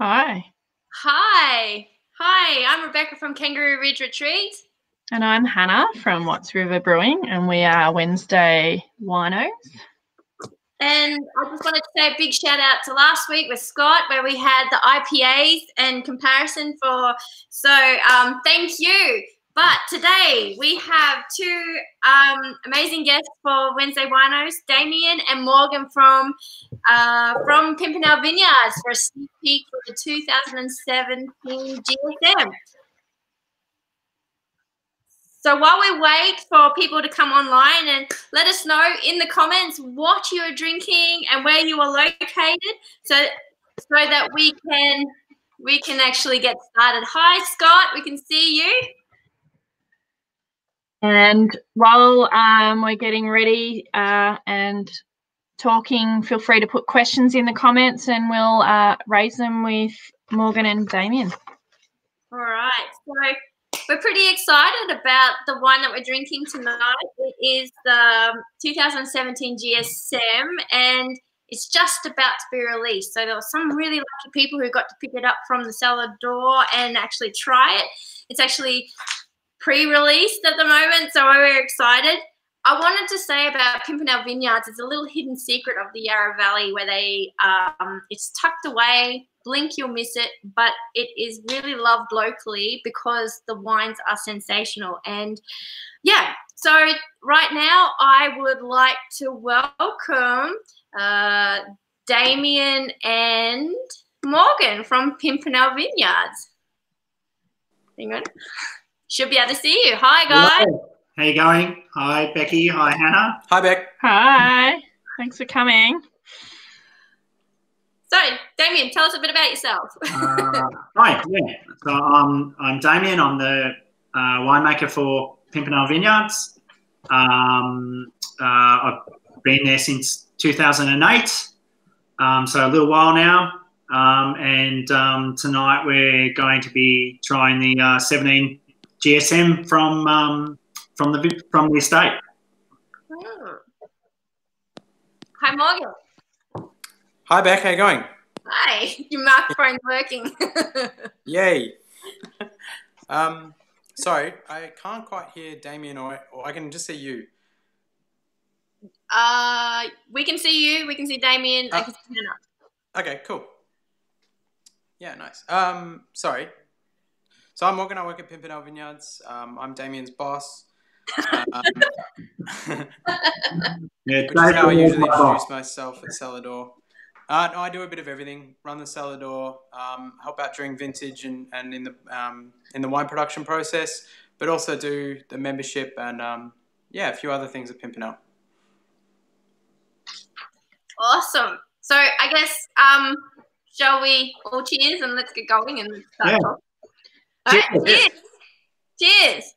Hi. Hi. Hi, I'm Rebecca from Kangaroo Ridge Retreat. And I'm Hannah from Watts River Brewing, and we are Wednesday winos. And I just wanted to say a big shout out to last week with Scott, where we had the IPAs and comparison for. So um, thank you. But today we have two um, amazing guests for Wednesday Winos, Damien and Morgan from uh, from Pimpernel Vineyards for a sneak peek for the 2017 GSM. So while we wait for people to come online and let us know in the comments what you are drinking and where you are located, so so that we can we can actually get started. Hi Scott, we can see you. And while um, we're getting ready uh, and talking, feel free to put questions in the comments and we'll uh, raise them with Morgan and Damien. All right. So we're pretty excited about the wine that we're drinking tonight. It is the 2017 GSM and it's just about to be released. So there were some really lucky people who got to pick it up from the cellar door and actually try it. It's actually pre-released at the moment, so we're excited. I wanted to say about Pimpernel Vineyards. It's a little hidden secret of the Yarra Valley where they um, it's tucked away. Blink, you'll miss it, but it is really loved locally because the wines are sensational. And yeah, so right now I would like to welcome uh, Damien and Morgan from Pimpernel Vineyards. Hang on. Should be able to see you. Hi, guys. Hello. How you going? Hi, Becky. Hi, Hannah. Hi, Beck. Hi. Thanks for coming. So, Damien, tell us a bit about yourself. uh, right, yeah. So um, I'm Damien. I'm the uh, winemaker for Pimpernel Vineyards. Um, uh, I've been there since 2008, um, so a little while now. Um, and um, tonight we're going to be trying the uh, 17 GSM from um, from the from the estate. Hmm. Hi, Morgan. Hi, Beck. How you going? Hi. Your microphone's working. Yay. um, sorry, I can't quite hear Damien, or, or I can just see you. uh, we can see you. We can see Damien. I Uh, can see Hannah. Okay, cool. Yeah, nice. Um, sorry. So I'm Morgan. I work at Pimpernel Vineyards. Um, I'm Damien's boss. Um, Yeah, which is how I usually introduce myself at cellar door. Uh, no, I do a bit of everything. Run the cellar door, um, help out during vintage and, and in the um, in the wine production process, but also do the membership and um, yeah, a few other things at Pimpernel. Awesome. So, I guess, um, shall we all cheers and let's get going and start Yeah. off? All right, Cheers. cheers. Cheers.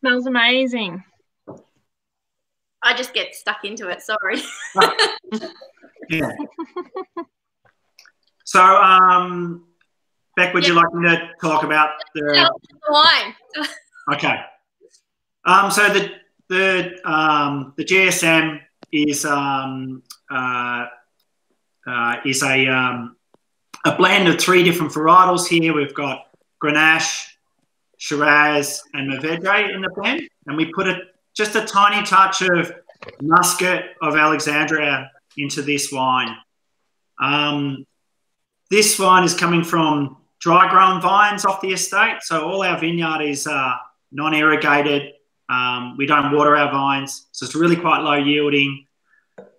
Smells amazing. I just get stuck into it. Sorry. Yeah. so, um, Beck, would you like me to talk about the? The wine. Okay. Um, so the the um, the GSM is um, uh, uh, is a um, a blend of three different varietals here. We've got Grenache, Shiraz, and Mourvedre in the blend, and we put a just a tiny touch of Muscat of Alexandria into this wine. Um, this wine is coming from dry grown vines off the estate, so all our vineyard is uh, non-irrigated. Um, we don't water our vines, so it's really quite low yielding.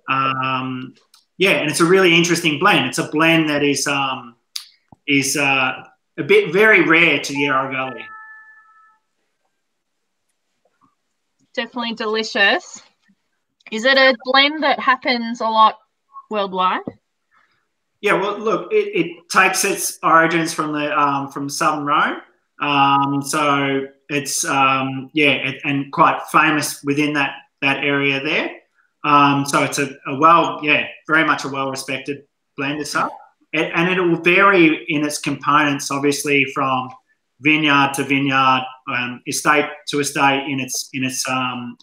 Um, yeah, and it's a really interesting blend. It's a blend that is um, is uh, a bit very rare to the Yarra Valley. Definitely delicious. Is it a blend that happens a lot worldwide? Yeah, well, look, it, it takes its origins from the um, from Southern Rhone, um, so it's um, yeah, it, and quite famous within that that area there. Um, so it's a, a well, yeah, very much a well respected blend itself, it, and it will vary in its components, obviously from vineyard to vineyard, um, estate to estate in its in its um,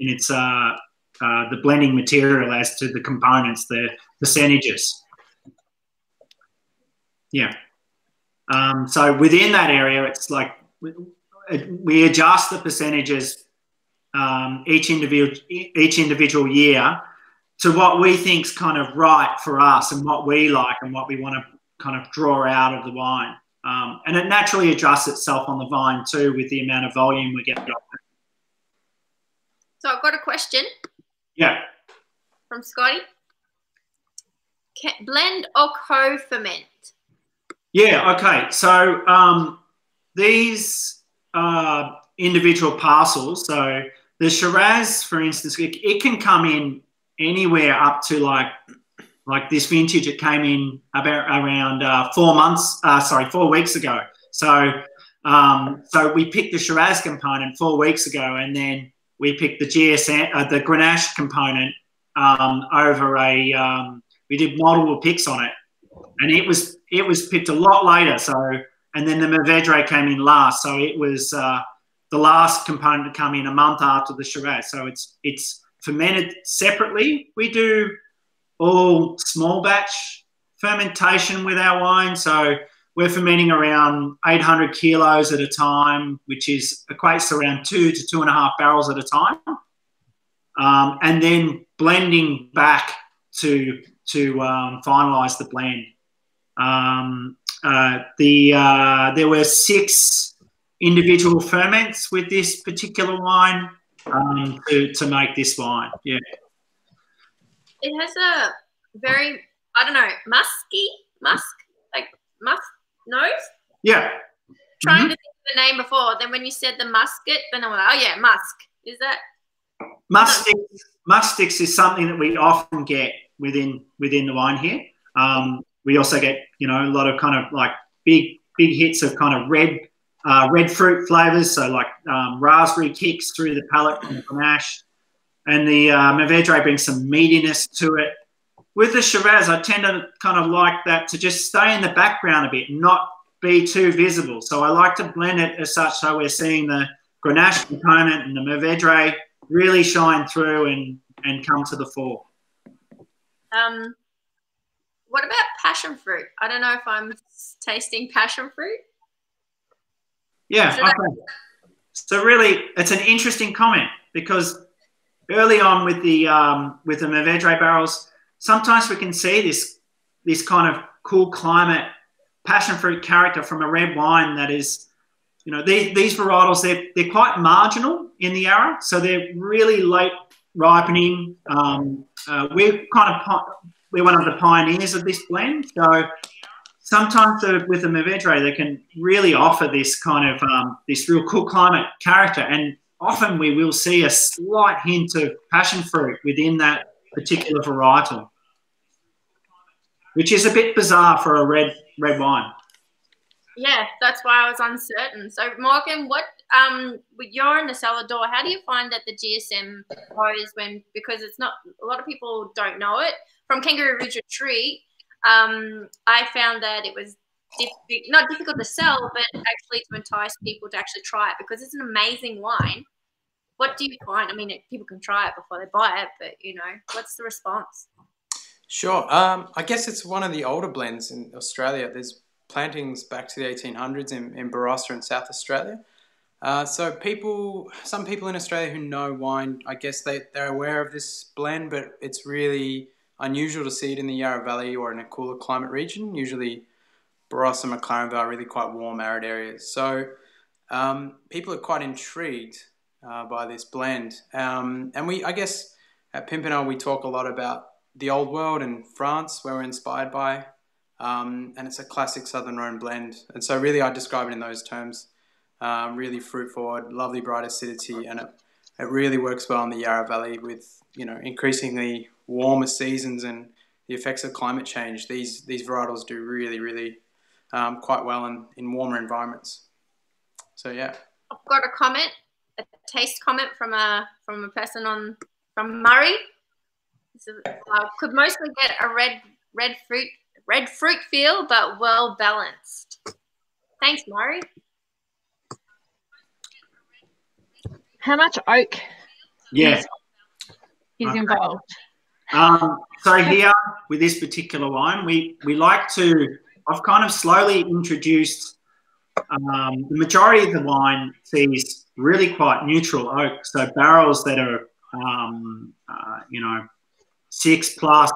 in its uh, uh, the blending material as to the components, the percentages. Yeah. Um, so within that area, it's like we adjust the percentages um, each individual each individual year to what we think's kind of right for us and what we like and what we want to kind of draw out of the wine. Um, and it naturally adjusts itself on the vine too with the amount of volume we get. So I've got a question. Yeah. From Scotty. Can, blend or co-ferment? Yeah. Okay. So um, these uh, individual parcels. So the Shiraz, for instance, it, it can come in anywhere up to like like this vintage. It came in about around uh, four months. Uh, sorry, four weeks ago. So um, so we picked the Shiraz component four weeks ago, and then we picked the GSM, uh, the Grenache component um, over a. Um, we did multiple picks on it, and it was it was picked a lot later. So and then the Mourvedre came in last, so it was uh, the last component to come in a month after the Shiraz. So it's it's fermented separately. We do all small batch fermentation with our wine, so we're fermenting around 800 kilos at a time, which is equates to around two to two and a half barrels at a time, um, and then blending back to to um, finalize the blend. Um, uh, the uh, there were six individual ferments with this particular wine um, to, to make this wine. Yeah. It has a very I don't know musky musk like musk nose. Yeah. Trying mm-hmm. to think of the name before. Then when you said the Muscat, then I'm like, oh yeah, musk. Is that musk sticks? Mustics is something that we often get within within the wine here. Um, we also get you know a lot of kind of like big big hits of kind of red uh, red fruit flavors, so like um, raspberry kicks through the palate from the Grenache. And the uh, Mourvedre brings some meatiness to it. With the Shiraz, I tend to kind of like that to just stay in the background a bit, not be too visible. So I like to blend it as such so we're seeing the Grenache component and the Mourvedre really shine through and, and come to the fore. Um, what about passion fruit? I don't know if I'm tasting passion fruit. Yeah. Okay. So really, it's an interesting comment because early on with the um, with the Mourvedre barrels, sometimes we can see this this kind of cool climate passion fruit character from a red wine that is, you know, these, these varietals they're they're quite marginal in the Yarra, so they're really late ripening. Um, uh, we're kind of we're one of the pioneers of this blend, so sometimes with the Mourvedre, they can really offer this kind of um, this real cool climate character, and often we will see a slight hint of passion fruit within that particular varietal, which is a bit bizarre for a red red wine. Yeah, that's why I was uncertain. So, Morgan, what um, you're in the cellar door. How do you find that the GSM goes when because it's not a lot of people don't know it from Kangaroo Ridge Retreat um, I found that it was not difficult to sell, but actually to entice people to actually try it because it's an amazing wine. What do you find? I mean, people can try it before they buy it, but you know, what's the response? Sure. Um, I guess it's one of the older blends in Australia. There's plantings back to the 1800s in, in Barossa in South Australia. Uh, so people, some people in Australia who know wine, I guess they, they're aware of this blend, but it's really unusual to see it in the Yarra Valley or in a cooler climate region. Usually, Barossa and McLaren Vale are really quite warm, arid areas. So um, people are quite intrigued uh, by this blend. Um, and we, I guess, at Pimpernel, we talk a lot about the old world and France, where we're inspired by. Um, and it's a classic Southern Rhone blend. And so, really, I describe it in those terms. Um, really fruit forward, lovely bright acidity, and it, it really works well in the Yarra Valley with you know increasingly warmer seasons and the effects of climate change, these these varietals do really really um, quite well in, in warmer environments. So yeah. I've got a comment, a taste comment from a from a person on from Murray. uh, could mostly get a red red fruit red fruit feel, but well balanced. Thanks, Murray. How much oak? Yes. is okay. involved? Um, so here with this particular wine, we we like to. I've kind of slowly introduced um, the majority of the wine sees really quite neutral oak, so barrels that are um, uh, you know six plus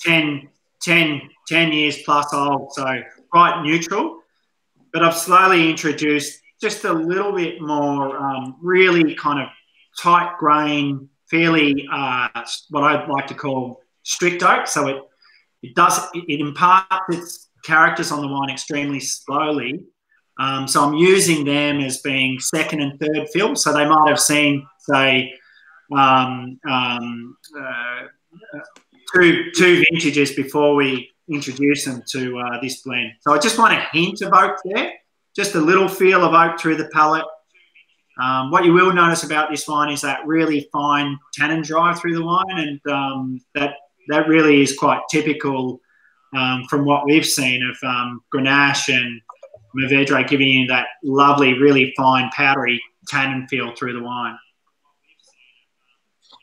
10, 10, 10 years plus old, so quite neutral. But I've slowly introduced just a little bit more um, really kind of tight grain, fairly uh, what I'd like to call strict oak. So it it does it, imparts its characters on the wine extremely slowly. Um, so I'm using them as being second and third fill. So they might have seen, say, um, um, uh, two two vintages before we introduce them to uh, this blend. So I just want a hint of oak there, just a little feel of oak through the palate. Um, what you will notice about this wine is that really fine tannin drive through the wine, and um, that that really is quite typical um, from what we've seen of um, Grenache and Mourvedre giving you that lovely, really fine, powdery tannin feel through the wine.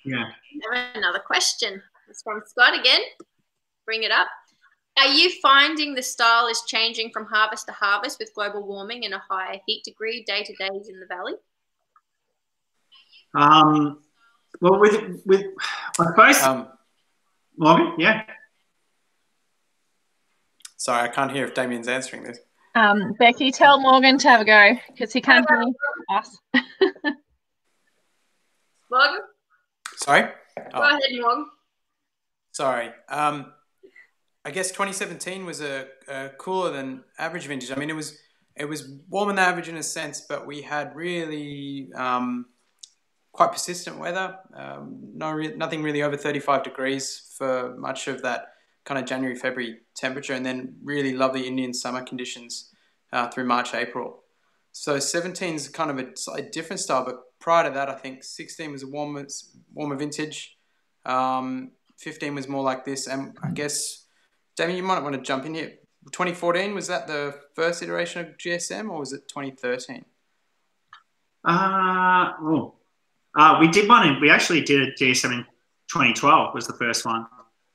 Yeah. Another question. It's from Scott again. Bring it up. Are you finding the style is changing from harvest to harvest with global warming and a higher heat degree day to days in the valley? Um, well, with with I suppose um, Morgan, yeah. Sorry, I can't hear if Damien's answering this. Um, Becky, tell Morgan to have a go because he can't hear us. Morgan. Sorry. Go oh. ahead, Morgan. Sorry. Um, I guess 2017 was a, a, cooler than average vintage. I mean, it was it was warmer than average in a sense, but we had really um, quite persistent weather. Um, no, re- nothing really over 35 degrees for much of that kind of January February temperature, and then really lovely Indian summer conditions uh, through March April. So 17 is kind of a, a, different style, but prior to that, I think 16 was a warmer warmer vintage. Um, 15 was more like this. And I guess, Damien, you might want to jump in here. 2014, was that the first iteration of GSM or was it 2013? Uh, oh, uh, we did one. In, we actually did a GSM in 2012 was the first one.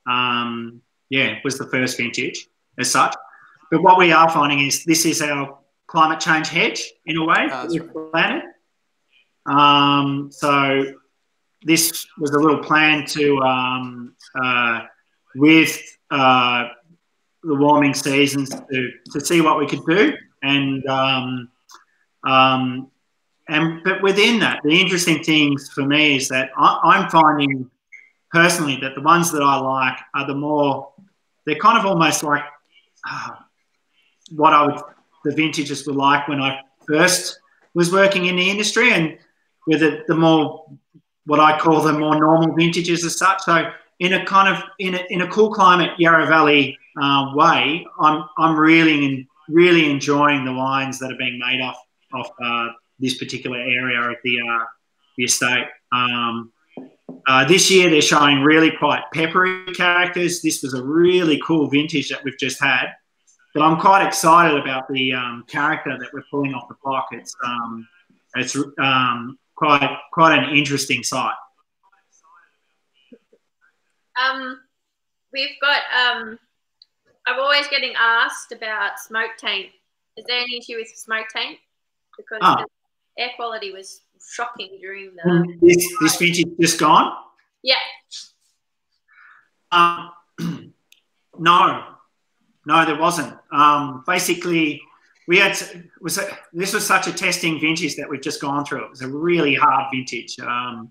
Um, yeah, was the first vintage as such. But what we are finding is this is our climate change hedge in a way oh, we've right. planted. Um, so this was a little plan to um, uh, with uh, the warming seasons to, to see what we could do and um, um, and but within that the interesting things for me is that I, am finding personally that the ones that I like are the more they're kind of almost like uh, what I would the vintages were like when I first was working in the industry and with it, the more what I call the more normal vintages as such. So in a kind of in a, in a cool climate Yarra Valley uh, way, I'm I'm really in, really enjoying the wines that are being made off off uh, this particular area of the uh, the estate. Um, uh, this year they're showing really quite peppery characters. This was a really cool vintage that we've just had. But I'm quite excited about the um, character that we're pulling off the block. It's um, it's um, quite quite an interesting site. Um, we've got. Um, I'm always getting asked about smoke taint. Is there any issue with smoke taint? Because oh. Air quality was shocking during the. Mm, this this vintage just gone. Yeah. Um, no, no, there wasn't. Um, basically, we had was a, this was such a testing vintage that we've just gone through. It was a really hard vintage um,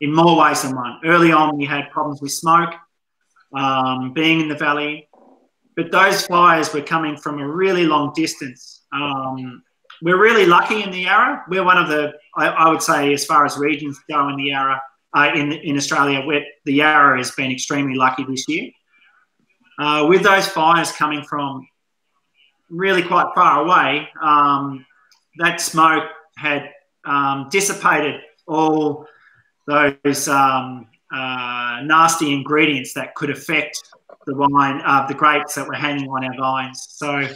in more ways than one. Early on, we had problems with smoke, um, being in the valley, but those fires were coming from a really long distance. Um, we're really lucky in the Yarra. We're one of the, I, I, would say, as far as regions go in the Yarra, uh, in in Australia, where the Yarra has been extremely lucky this year. Uh, with those fires coming from really quite far away, um, that smoke had um, dissipated all those um, uh, nasty ingredients that could affect the wine, uh, the grapes that were hanging on our vines. So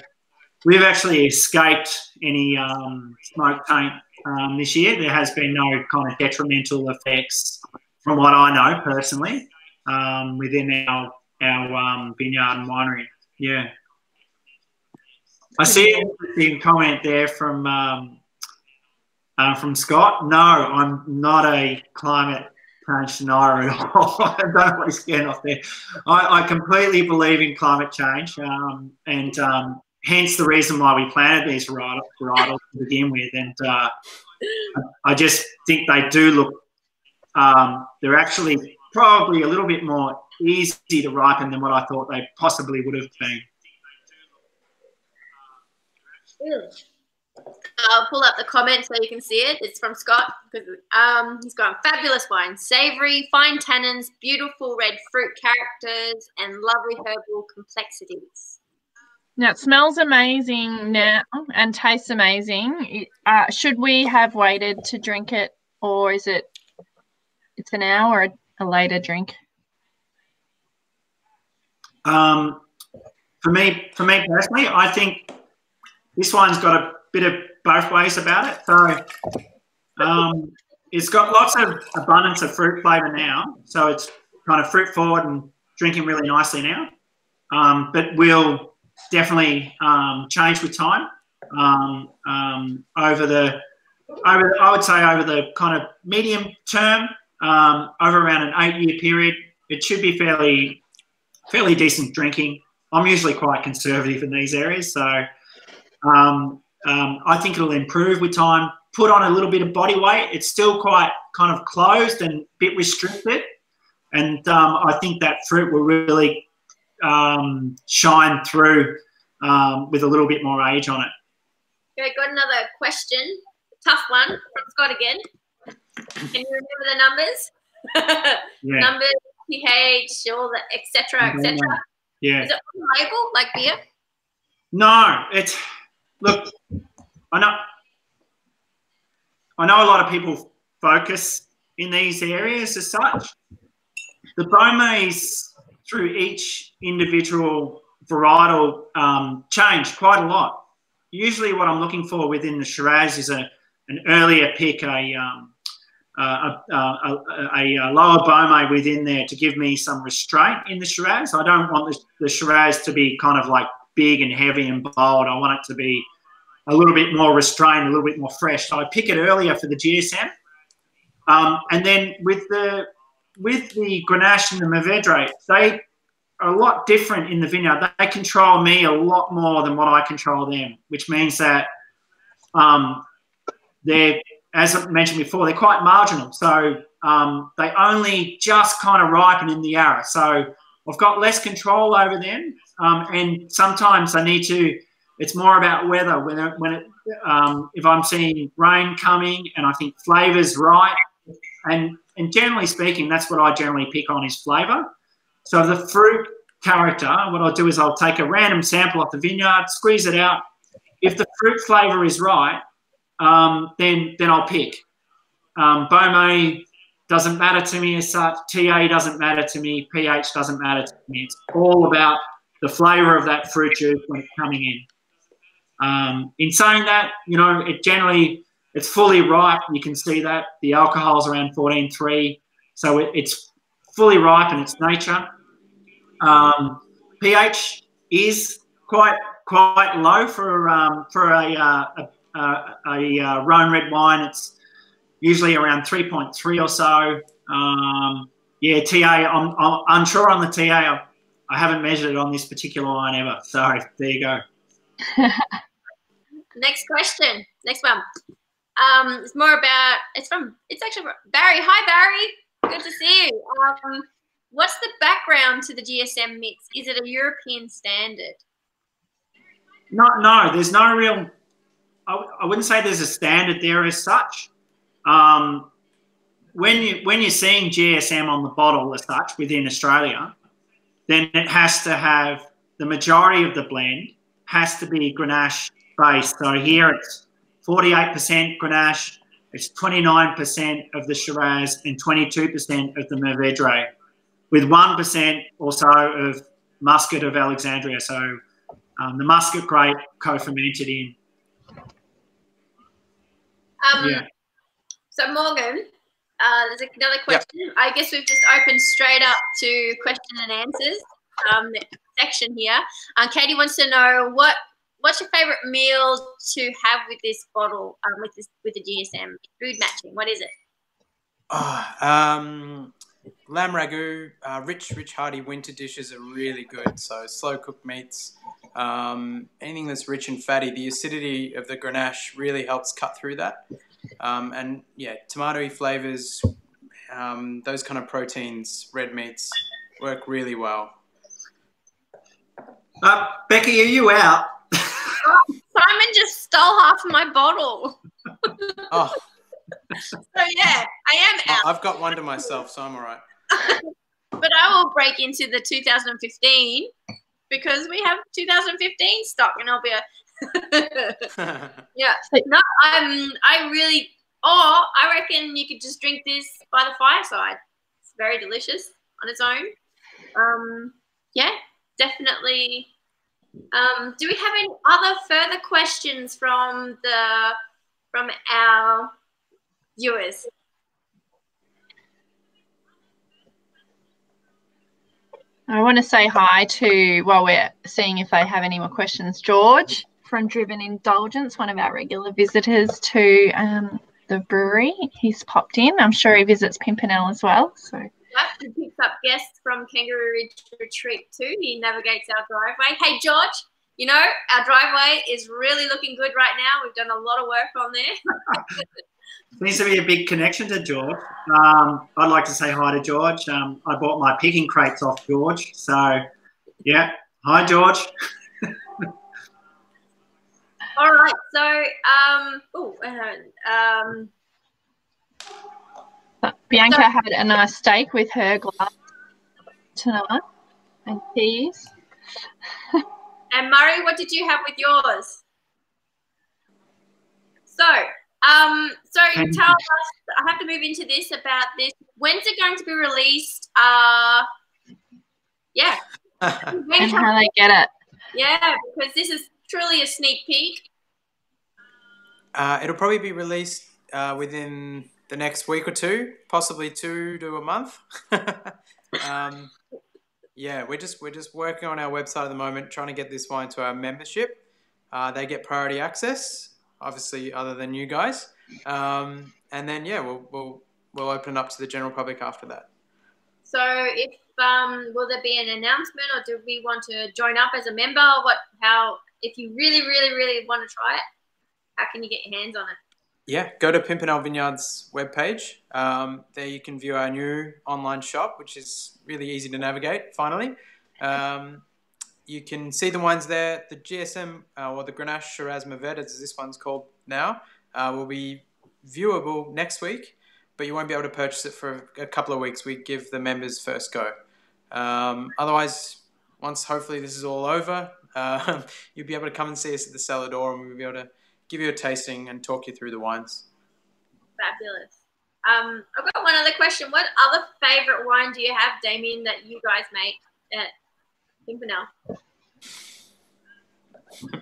we've actually escaped any um, smoke taint um, this year. There has been no kind of detrimental effects from what I know personally, um, within our our um, vineyard and winery. Yeah. I see an interesting comment there from um, uh, from Scott. No, I'm not a climate change denier at all. don't want to scan off there. I, I, completely believe in climate change, um, and hence the reason why we planted these varietals to begin with. And uh, I just think they do look. Um, they're actually probably a little bit more easy to ripen than what I thought they possibly would have been. I'll pull up the comment so you can see it. It's from Scott. Um, he's got fabulous wine, savory, fine tannins, beautiful red fruit characters, and lovely herbal complexities. Now it smells amazing now and tastes amazing. Uh, should we have waited to drink it, or is it? It's an hour a later drink. Um, for me, for me personally, I think this one's got a bit of both ways about it. So um, it's got lots of abundance of fruit flavour now. So it's kind of fruit forward and drinking really nicely now. Um, but will definitely um, change with time um, um, over the over I would say over the kind of medium term um, over around an eight year period. It should be fairly fairly decent drinking. I'm usually quite conservative in these areas, so um, I think it'll improve with time. Put on a little bit of body weight. It's still quite kind of closed and a bit restricted, and I think that fruit will really um, shine through um, with a little bit more age on it. Okay, got another question. Tough one from Scott again. Can you remember the numbers? yeah. Numbers, pH, all the etc. etc. Yeah. Is it on the label like beer? No, it's look, I know, I know a lot of people focus in these areas as such. The Baumés through each individual varietal um, change quite a lot. Usually, what I'm looking for within the Shiraz is a an earlier pick, a um, a, a, a, a, lower Baumé within there to give me some restraint in the Shiraz. I don't want the, the Shiraz to be kind of like big and heavy and bold. I want it to be a little bit more restrained, a little bit more fresh. So I pick it earlier for the GSM. Um, and then with the with the Grenache and the Mourvedre, they are a lot different in the vineyard. They control me a lot more than what I control them, which means that um, they're, as I mentioned before, they're quite marginal. So um, they only just kind of ripen in the Yarra. So I've got less control over them. Um, and sometimes I need to it's more about weather. When it, when it, um, if I'm seeing rain coming and I think flavors right, and and generally speaking, that's what I generally pick on is flavour. So the fruit character, what I'll do is I'll take a random sample off the vineyard, squeeze it out. If the fruit flavour is right, um, then then I'll pick. Um, doesn't matter to me as such. TA doesn't matter to me. pH doesn't matter to me. It's all about the flavour of that fruit juice when it's coming in. Um, in saying that, you know, it generally it's fully ripe. You can see that the alcohol's around 14.3, so it, it's fully ripe in its nature. Um, pH is quite quite low for um, for a uh, a, a, a uh, Rhone red wine. It's usually around 3.3 or so. Um, yeah, TA. I'm, I'm unsure on the TA. I, I haven't measured it on this particular wine ever. So there you go. Next question. Next one. Um, it's more about. It's from. It's actually Barry. Hi Barry. Good to see you. Um, what's the background to the GSM mix? Is it a European standard? No, no. There's no real. I, I wouldn't say there's a standard there as such. Um, when you when you're seeing GSM on the bottle as such within Australia, then it has to have the majority of the blend has to be Grenache based. So here it's 48% Grenache, it's 29% of the Shiraz and 22% of the Mourvedre, with 1% or so of Muscat of Alexandria. So um, the Muscat grape co-fermented in. Um, yeah. So Morgan, uh, there's another question. I guess we've just opened straight up to question and answers um, section here. Um, Katie wants to know what what's your favorite meal to have with this bottle, um, with this with the GSM food matching? What is it? Oh, um, lamb ragu, uh, rich, rich, hearty winter dishes are really good. So slow cooked meats, um, anything that's rich and fatty. The acidity of the Grenache really helps cut through that. Um, and yeah, tomatoey flavors, um, those kind of proteins, red meats work really well. Uh, Becky, are you out? Simon just stole half of my bottle. Oh, So yeah, I am out. I've got one to myself, so I'm all right. but I will break into the 2015 because we have 2015 stock, and I'll be a yeah. No, I'm. I really. Or I reckon you could just drink this by the fireside. It's very delicious on its own. Um, yeah, definitely. Um, do we have any other further questions from the from our viewers? I want to say hi to, while we're seeing if they have any more questions, George from Driven Indulgence, one of our regular visitors to um, the brewery. He's popped in. I'm sure he visits Pimpernel as well. So Yep, he picks up guests from Kangaroo Ridge Retreat too. He navigates our driveway. Hey, George, you know, our driveway is really looking good right now. We've done a lot of work on there. Seems to be a big connection to George. Um, I'd like to say hi to George. Um, I bought my picking crates off George. So, yeah. Hi, George. All right, so um, oh, um, Bianca had a nice steak with her glass tonight and cheese. and Murray, what did you have with yours? So, um, so Thank tell us. I have to move into this about this. When's it going to be released? Uh, yeah, And how they get it. yeah, because this is truly a sneak peek. Uh, it'll probably be released uh, within the next week or two, possibly two to a month. um, yeah, we're just we're just working on our website at the moment, trying to get this wine to our membership. Uh, they get priority access, obviously, other than you guys. Um, and then yeah, we'll we'll we'll open it up to the general public after that. So, if um, will there be an announcement, or do we want to join up as a member? What? How? If you really, really, really want to try it, how can you get your hands on it? Yeah, go to Pimpernel Vineyards webpage. Um, there you can view our new online shop, which is really easy to navigate, finally. Um, you can see the wines there. The GSM, uh, or the Grenache Shiraz Mourvèdre, as this one's called now, uh, will be viewable next week, but you won't be able to purchase it for a couple of weeks. We give the members first go. Um, otherwise, once hopefully this is all over, uh, you'll be able to come and see us at the cellar door and we'll be able to give you a tasting and talk you through the wines. Fabulous. Um, I've got one other question. What other favorite wine do you have, Damien, that you guys make at Pimpernel?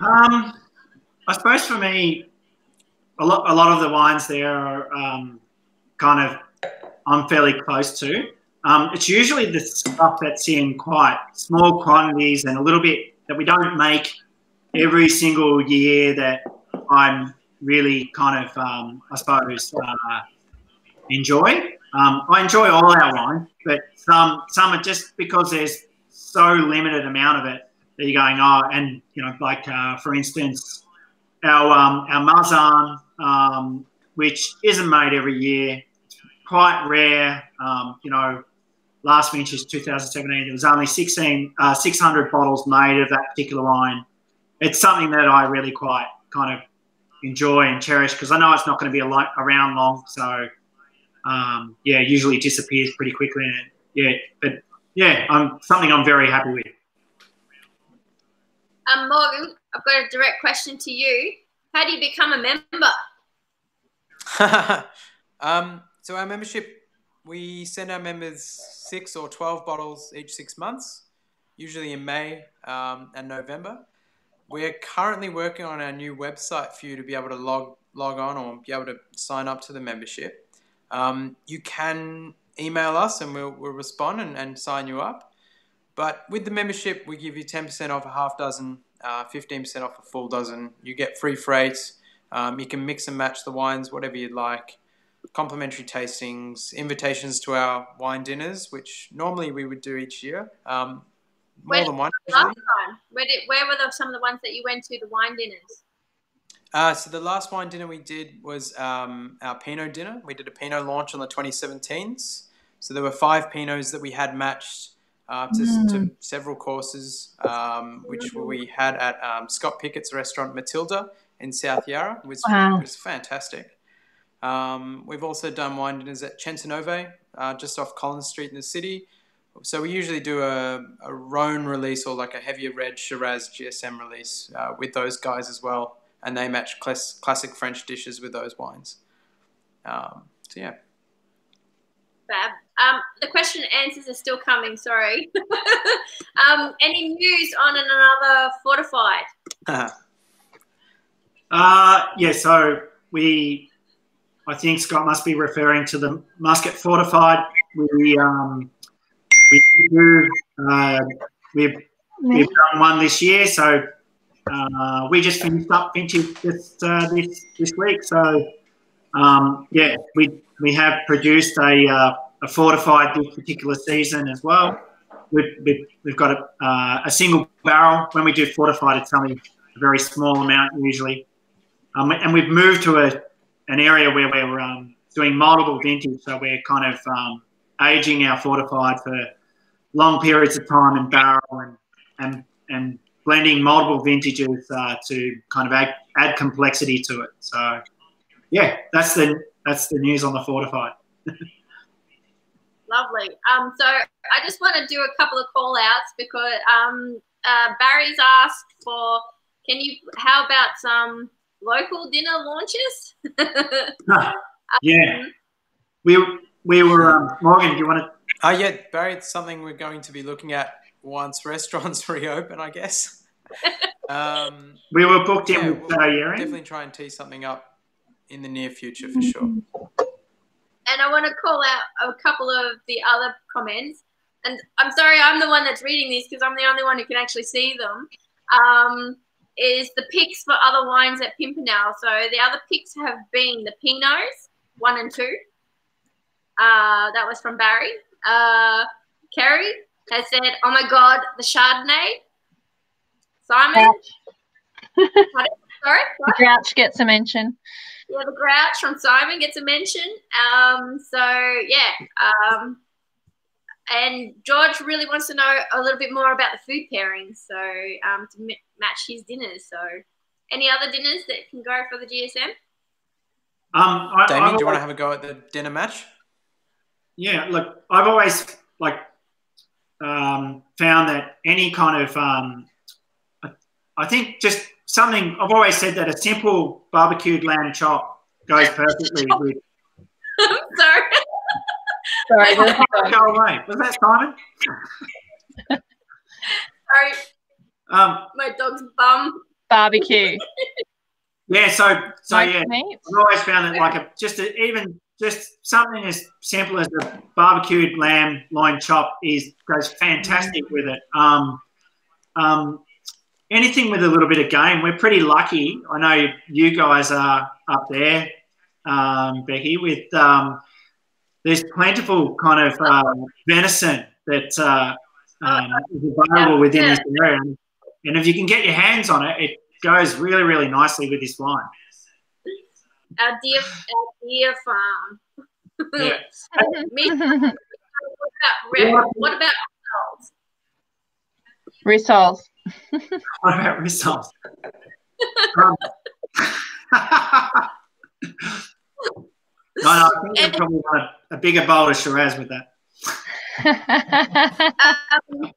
Um, I suppose for me, a lot, a lot of the wines there are um, kind of I'm fairly close to. Um, it's usually the stuff that's in quite small quantities and a little bit that we don't make every single year that I'm really kind of, um, I suppose, uh, enjoy. Um, I enjoy all our wine, but some some are just because there's so limited amount of it that you're going, oh, and you know, like uh, for instance, our um, our Mazan, um, which isn't made every year, quite rare. Um, you know, last vintage 2017, there was only 16, uh, 600 bottles made of that particular wine. It's something that I really quite kind of enjoy and cherish because I know it's not going to be a lo- around long. So, um, yeah, it usually disappears pretty quickly. And yeah, but yeah, I'm something I'm very happy with. Um, Morgan, I've got a direct question to you. How do you become a member? um, so our membership, we send our members six or twelve bottles each six months, usually in May um, and November. We're currently working on our new website for you to be able to log log on or be able to sign up to the membership. Um, you can email us and we'll, we'll respond and, and sign you up. But with the membership, we give you 10% off a half dozen, uh, 15% off a full dozen. You get free freight. Um, you can mix and match the wines, whatever you'd like. Complimentary tastings, invitations to our wine dinners, which normally we would do each year. Um, more Where than one. Last usually. time, where did where were the, some of the ones that you went to the wine dinners? Uh, so the last wine dinner we did was um, our Pinot dinner. We did a Pinot launch on the 2017s. So there were five Pinots that we had matched uh, to, to several courses, um, which we had at um, Scott Pickett's restaurant Matilda in South Yarra. It was, Wow. it was fantastic. Um, we've also done wine dinners at Centenove, uh, just off Collins Street in the city. So we usually do a, a Rhone release or like a heavier red Shiraz GSM release uh, with those guys as well, and they match class, classic French dishes with those wines. Um, so yeah, Fab. Um, the question and answers are still coming. Sorry. um, any news on another fortified? Uh, yeah, so we, I think Scott must be referring to the Muscat Fortified. We, um, we do, uh, we've, we've done one this year, so uh, we just finished up vintage this, uh, this, this week. So, um, yeah, we, we have produced a, uh, a fortified this particular season as well. We've, we've, we've got a, uh, a single barrel. When we do fortified, it's only a very small amount usually. Um, and we've moved to a, an area where we're um, doing multiple vintage, so we're kind of um, aging our fortified for long periods of time in barrel and and, and blending multiple vintages uh, to kind of add, add complexity to it. So, yeah, that's the that's the news on the fortified. Lovely. Um, so I just want to do a couple of call outs because um, uh, Barry's asked for can you how about some local dinner launches? Yeah, we we were um, Morgan. Do you want to? Uh, yeah, Barry, it's something we're going to be looking at once restaurants reopen, I guess. Um, We were booked in Yeah, with we'll uh, Yering. definitely try and tee something up in the near future for sure. and I want to call out a couple of the other comments. And I'm sorry, I'm the one that's reading these because I'm the only one who can actually see them. Um, is the picks for other wines at Pimpernel. So the other picks have been the Pinots, one and two. Uh, that was from Barry. Uh, Kerry has said, "Oh my God, the Chardonnay." Simon, sorry, what? Grouch gets a mention. Yeah, the grouch from Simon gets a mention. Um, so yeah, um, and George really wants to know a little bit more about the food pairing, so um, to m- match his dinners. So, any other dinners that can go for the GSM? Um, I, Damien, I've do you want to have a go at the dinner match? Yeah, look, I've always like um, found that any kind of, um, I- I think just something. I've always said that a simple barbecued lamb chop goes perfectly with. Sorry, Sorry, there's a dog. Go away. Was that Simon? sorry, Um, my dog's bum. barbecue. yeah. So, so Smoked yeah, meat. I've always found that like a just a, even just something as simple as a barbecued lamb loin chop is goes fantastic with it. Um, um, anything with a little bit of game, we're pretty lucky. I know you guys are up there, um, Becky. With um, there's plentiful kind of um, venison that uh, um, is available within this area, and if you can get your hands on it, it goes really, really nicely with this wine. Our dear, our deer farm. Yeah. Me. What about red? What about Rissoles. What about results? um, no, no, I think they probably want a, a bigger bowl of Shiraz with that. Um,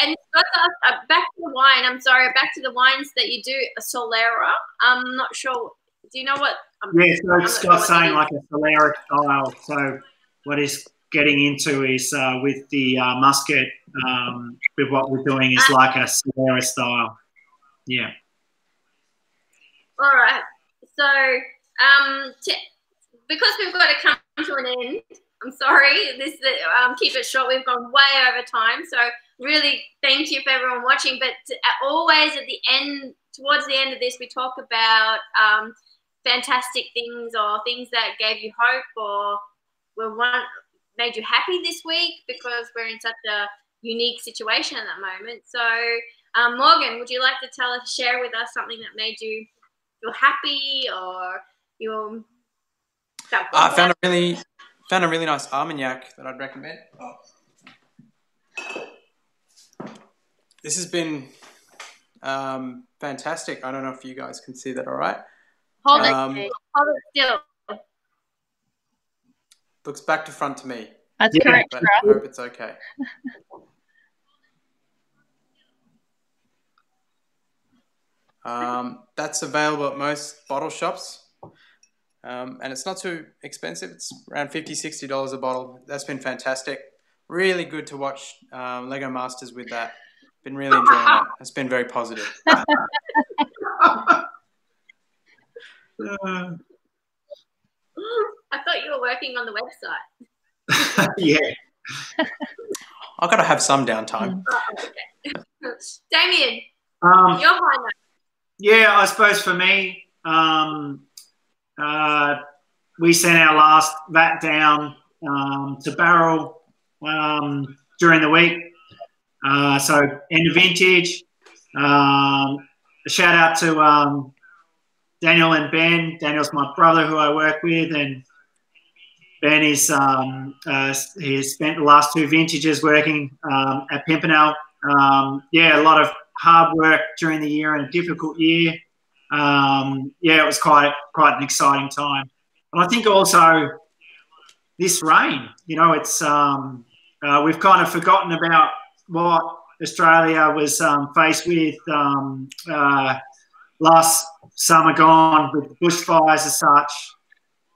and Scott's asked, uh, back to the wine. I'm sorry, back to the wines that you do a Solera. I'm not sure. Do you know what? Um, Yeah, so I'm not Scott's sure saying like a Solera style. So what he's getting into is uh, with the uh, Muscat, um, with what we're doing is like a Solera style. Yeah. All right. So, um, t- because we've got to come to an end. I'm sorry. This um, keep it short. We've gone way over time. So really, thank you for everyone watching. But always at the end, towards the end of this, we talk about um, fantastic things or things that gave you hope or were one made you happy this week because we're in such a unique situation at that moment. So, um, Morgan, would you like to tell us, share with us something that made you feel happy or you? I found a really found a really nice Armagnac that I'd recommend. This has been um, fantastic. I don't know if you guys can see that. All right. Hold um, it. Hold it still. Looks back to front to me. That's yeah, correct. I hope it's okay. um, that's available at most bottle shops. Um, and it's not too expensive. It's around $50, $60 a bottle. That's been fantastic. Really good to watch um, Lego Masters with that. Been really enjoying it. It's been very positive. I thought you were working on the website. yeah. I've got to have some downtime. Oh, okay. Damien, um, your high note. Yeah, I suppose for me, um, uh, we sent our last vat down um, to barrel um, during the week. Uh, so end of vintage. Um, a shout out to um, Daniel and Ben. Daniel's my brother who I work with, and Ben is um, uh, he's spent the last two vintages working um, at Pimpernel. Um, yeah, a lot of hard work during the year and a difficult year. Um, yeah, it was quite quite an exciting time. And I think also this rain, you know, it's um, uh, we've kind of forgotten about what Australia was um, faced with uh, last summer gone with bushfires as such.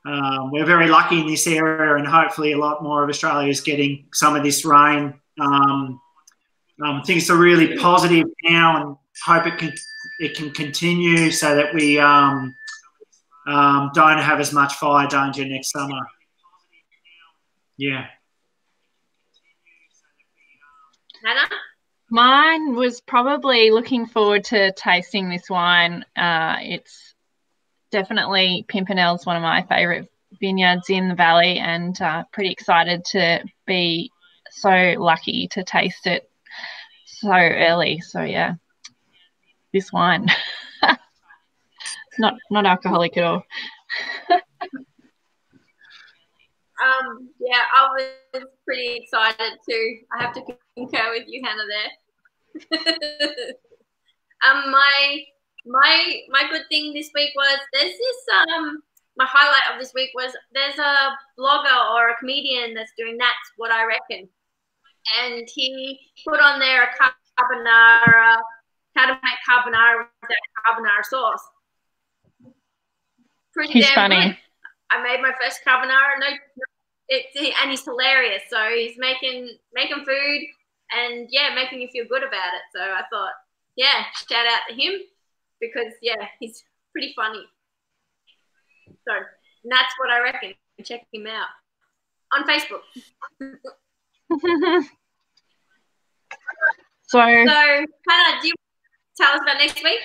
Um, we're very lucky in this area, and hopefully, a lot more of Australia is getting some of this rain. Um, um, I think it's a really positive now, and hope it can it can continue so that we um, um, don't have as much fire danger next summer. Yeah. Hannah. Mine was probably looking forward to tasting this wine. Uh, it's definitely Pimpernel's one of my favourite vineyards in the valley, and uh, pretty excited to be so lucky to taste it so early. So yeah, this wine. not not alcoholic at all. um, yeah, I was pretty excited too. I have to concur with you, Hannah. There. um, my my my good thing this week was there's this um my highlight of this week was there's a blogger or a comedian that's doing Nat's What I Reckon, and he put on there a carbonara how to make carbonara with that carbonara sauce. Pretty he's funny. Good. I made my first carbonara. No, it, and he's hilarious. So he's making making food and yeah, making you feel good about it. So I thought, yeah, shout out to him because yeah, he's pretty funny. So Nat's What I Reckon. Check him out on Facebook. so, so Hannah, do you tell us about next week?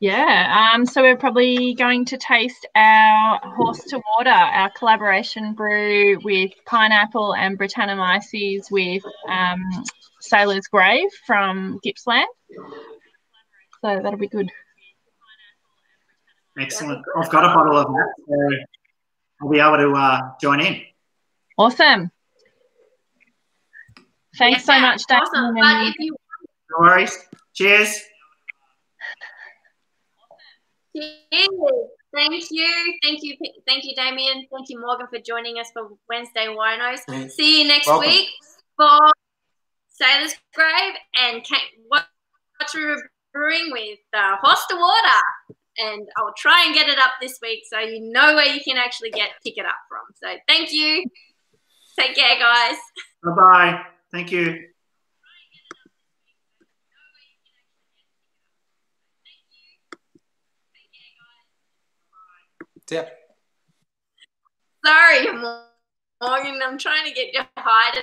Yeah, um, so we're probably going to taste our Horse to Water, our collaboration brew with pineapple and Brettanomyces with um, Sailor's Grave from Gippsland. So that'll be good. Excellent. I've got a bottle of that, so I'll be able to uh, join in. Awesome. Thanks so much, Dave. Awesome. no worries. Cheers. Thank you. Thank you. Thank you, Damien. Thank you, Morgan, for joining us for Wednesday Winos. Mm. See you next Welcome. week for Sailor's Grave and what we're brewing with uh, Horse to Water. And I'll try and get it up this week so you know where you can actually get pick it up from. So thank you. Take care, guys. Bye bye. Thank you. Yep. Sorry, Morgan. I'm trying to get you high.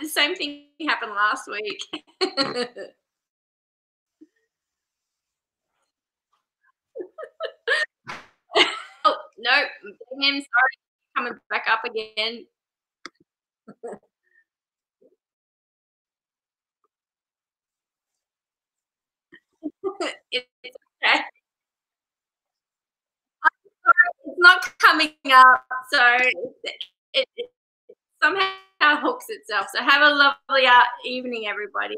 The same thing happened last week. oh, no. I'm sorry. Coming back up again. it's okay. It's not coming up, so it, it, somehow hooks itself. So have a lovely uh, evening, everybody.